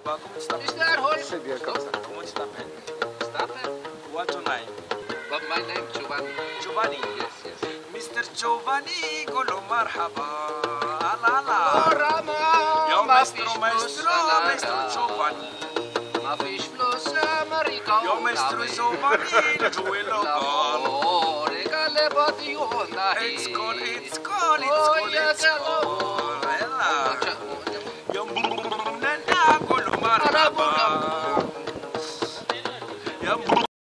Marhaba, kumusta? Mr. Hall. Sige, kamusta? Kumusta, pen? Stopper. What's your name? But my name, Giovanni. Giovanni. Yes, yes. Mr. Giovanni, قول له مرحبا. لا لا. Oh, Rama. يا ما maestro, فيش maestro, فلوس. لا، لا، maestro لا. Giovanni. ما فيش فلوس امريكا يا maestro Giovanni, لجوا اللوكال. regale bationa It's cool, it's cool, it's Oh, cool, yeah, it's girl, cool. Yep.